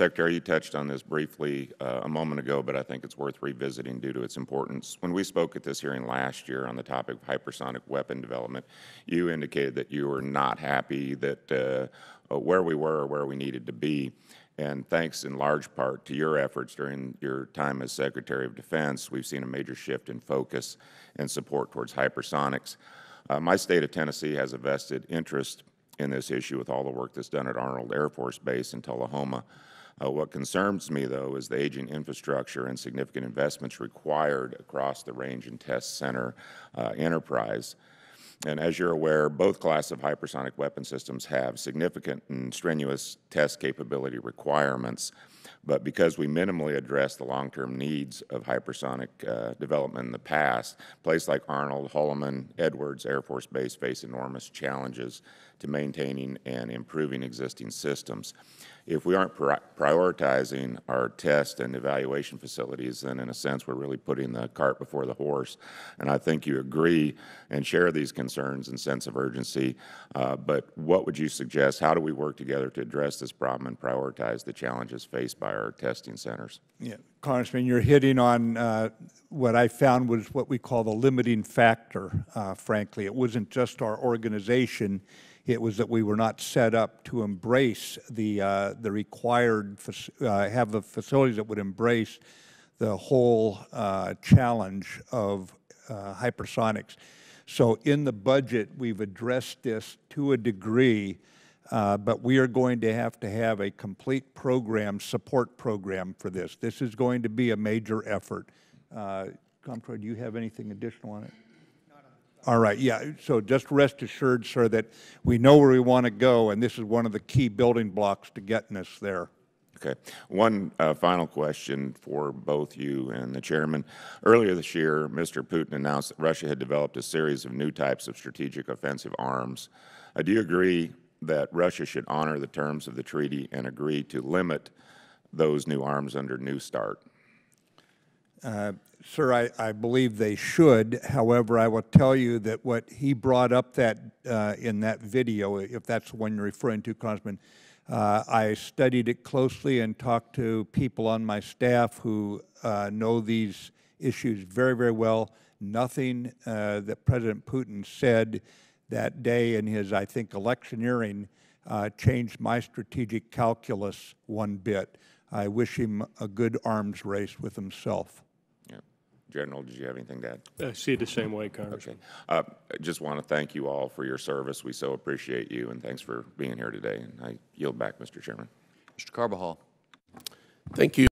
Secretary, you touched on this briefly uh, a moment ago, but I think it's worth revisiting due to its importance. When we spoke at this hearing last year on the topic of hypersonic weapon development, you indicated that you were not happy that uh, uh, where we were or where we needed to be. And thanks in large part to your efforts during your time as Secretary of Defense, we've seen a major shift in focus and support towards hypersonics. Uh, my state of Tennessee has a vested interest in this issue with all the work that's done at Arnold Air Force Base in Tullahoma. Uh, what concerns me, though, is the aging infrastructure and significant investments required across the Range and Test Center uh, enterprise. And as you're aware, both classes of hypersonic weapon systems have significant and strenuous test capability requirements. But because we minimally address the long-term needs of hypersonic uh, development in the past, places like Arnold, Holloman, Edwards Air Force Base face enormous challenges to maintaining and improving existing systems. If we aren't pri prioritizing our test and evaluation facilities, then in a sense we're really putting the cart before the horse. And I think you agree and share these concerns and sense of urgency. Uh, but what would you suggest? How do we work together to address this problem and prioritize the challenges faced by testing centers? Yeah, Congressman, you're hitting on uh, what I found was what we call the limiting factor, uh, frankly. It wasn't just our organization, it was that we were not set up to embrace the, uh, the required, uh, have the facilities that would embrace the whole uh, challenge of uh, hypersonics. So in the budget, we've addressed this to a degree, uh, but we are going to have to have a complete program, support program for this. This is going to be a major effort. Uh, Comptroller, do you have anything additional on it? All right, yeah, so just rest assured, sir, that we know where we want to go, and this is one of the key building blocks to getting us there. Okay. One uh, final question for both you and the chairman. Earlier this year, Mr. Putin announced that Russia had developed a series of new types of strategic offensive arms. Uh, do you agree that Russia should honor the terms of the treaty and agree to limit those new arms under New START? Uh, sir, I, I, believe they should. However, I will tell you that what he brought up that uh, in that video, if that's the one you're referring to, Congressman, uh, I studied it closely and talked to people on my staff who uh, know these issues very, very well. Nothing uh, that President Putin said that day in his, I think, electioneering uh, changed my strategic calculus one bit. I wish him a good arms race with himself. General, did you have anything to add? I see it the same way, Congressman. Okay. Uh, I just want to thank you all for your service. We so appreciate you, and thanks for being here today. And I yield back, Mr. Chairman. Mr. Carbajal. Thank you.